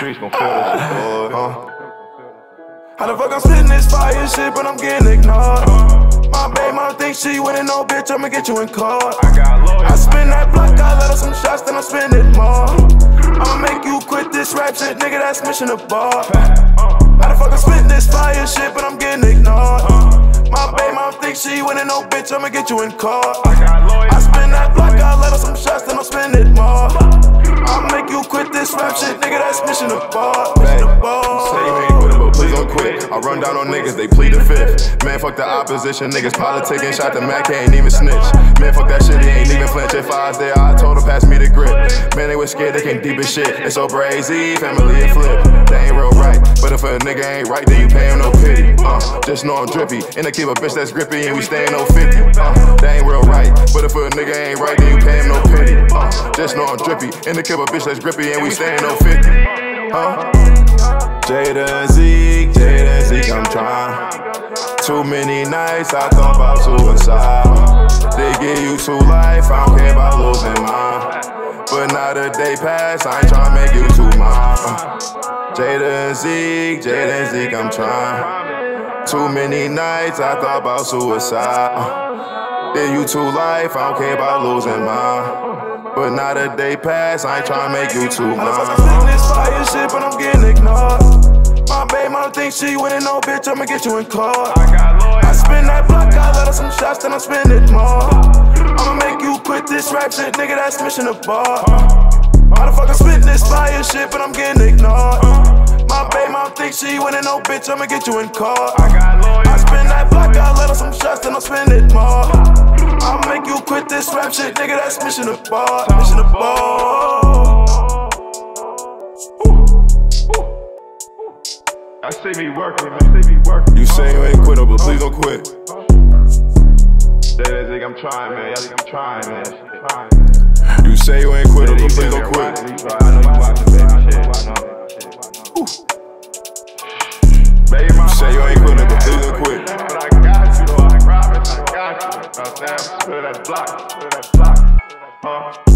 streets gon' feel this shit, boy. Uh. How the fuck I'm spitting this fire shit, but I'm getting ignored? My babe, mom think she winning, no bitch, I'ma get you in court. I got I lawyers. spin that block, I let her some shots, then I spend it more. I'ma make you quit this rap shit, nigga, that's mission abort. How the fuck I'm spitting this fire shit, but I'm getting ignored? My babe, mom think she winning, no bitch, I'ma get you in court. I got lawyers. I spin that block, I let her some shots, then I spend it more. I'll make you quit this but please don't. I run down on niggas, they plead the fifth. Man, fuck the opposition, niggas politicking. Shot the Mac, ain't even snitch. Man, fuck that shit, he ain't even flinch. If I was there, I told him, pass me the grip. Man, they was scared, they can't deep as shit. It's so brazy, family and flip. They ain't real right, but if a nigga ain't right, then you pay him no pity. Uh, just know I'm drippy. And I keep a bitch that's grippy, and we stayin' no 50. Uh, they ain't real right, but if a nigga ain't right, then you pay him no pity. Uh, just know I'm drippy. And I keep a bitch that's grippy, and we stayin' no 50. Uh. Jada Zeke, Jada Zeke, I'm trying. Too many nights I thought about suicide. They give you two life, I don't care about losing mine. But now the day pass, I ain't tryna make you two mine. Uh, Jada Zeke, Jada Zeke, I'm trying. Too many nights I thought about suicide. Uh, Give you two life, I don't care about losing mine. But not a day pass, I ain't tryna make you two How the fuck I'm mine. spitting this fire shit, but I'm getting ignored. My babe, mom think she winning, no bitch, I'ma get you in court. I got I lawyers. spin that block, I let her some shots, then I spend it more. I'ma make you quit this rap shit, nigga, that's mission abort. How the fuck I'm spitting this fire shit, but I'm getting ignored? My babe, mom think she winning, no bitch, I'ma get you in court. I got lawyers. I lawyers. spin that block, I let her some shots, then I spend it more. I'll make you quit this rap shit, nigga, that's mission abort. Mission abort. I see me working, I see me working. You say you ain't quit, but please don't quit. Say that nigga, I'm trying, man. I think I'm trying, man. Trying. You say you ain't quit, but please don't quit. I know you watching, baby. Shit, I know. Baby, my Say you ain't but please don't quit. But I got you, though. I promise I got you. You know what I'm saying? Put it at block. Put it at the block. Huh?